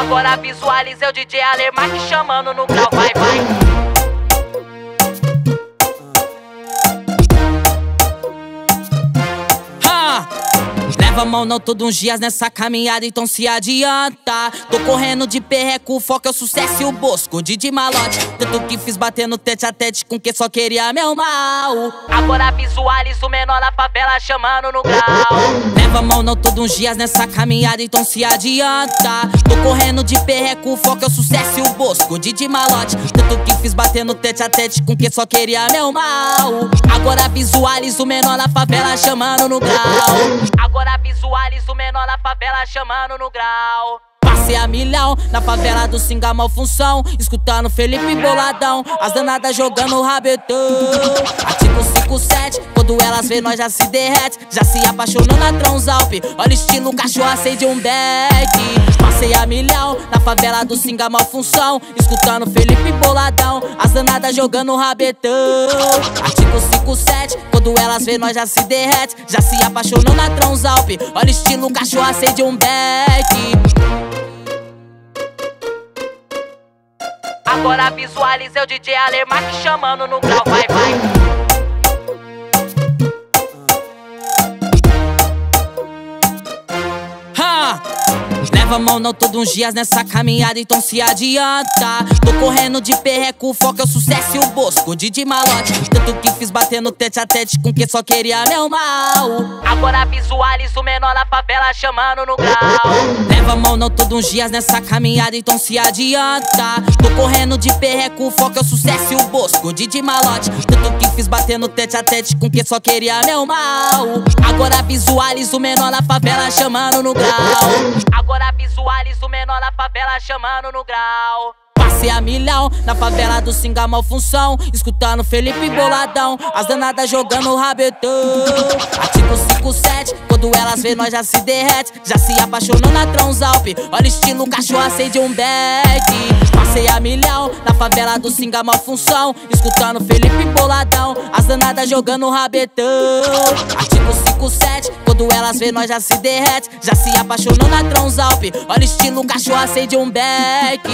Agora visualize o DJ Alemar chamando no grau, Leva mão não todos os dias nessa caminhada, então se adianta. Tô correndo de perreco, o foco é o sucesso e o bosco. de malote, tanto que fiz batendo tete a tete com quem só queria meu mal. Agora visualiza o menor na favela chamando no grau. Leva mão não todos os dias nessa caminhada, então se adianta. Tô correndo de perreco, o foco é o sucesso e o bosco. de malote, tanto que fiz batendo tete a tete com quem só queria meu mal. Agora visualiza o menor na favela chamando no grau. Visualiza o menor na favela chamando no grau. Passei a milhão na favela do Singa função, escutando Felipe Boladão, as danadas jogando rabetão. Ativo 57, quando elas vê nós já se derrete, já se apaixonou na Transalp. Olha estilo cachorro acende um beck. Passei a milhão na favela do Singa função, escutando Felipe Boladão, as danadas jogando rabetão. Ativo 57, quando elas vê nós já se derrete, já se apaixonou na Transalp. Olha estilo cachorro acende um beck. Agora visualize o DJ Alemar chamando no grau, vai, vai. Leva mão não todos os dias nessa caminhada, então se adianta. Tô correndo de perreco, o foco é o sucesso e o bosco. de malote, tanto que fiz batendo tete a tete com quem só queria meu mal. Agora visualiza o menor na favela chamando no grau. Leva mão não todos os dias nessa caminhada, então se adianta. Tô correndo de perreco, o foco é o sucesso e o bosco. de malote, tanto que batendo tete a tete com quem só queria meu mal. Agora visualiza o menor na favela chamando no grau. Agora visualiza o menor na favela chamando no grau. Passei a milhão na favela do Singa função, escutando Felipe Boladão, as danadas jogando rabetão. Ativo 57, quando elas vê nós já se derrete, já se apaixonou na Transalp. Olha estilo cachorro acende um beck. Passei a milhão na favela do Singa função, escutando Felipe Boladão, as danadas jogando rabetão. Ativo 57, quando elas vê nós já se derrete, já se apaixonou na Transalp. Olha estilo cachorro acende um beck.